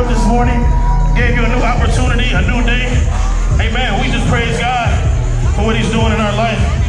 up this morning, gave you a new opportunity, a new day. Amen. We just praise God for what he's doing in our life.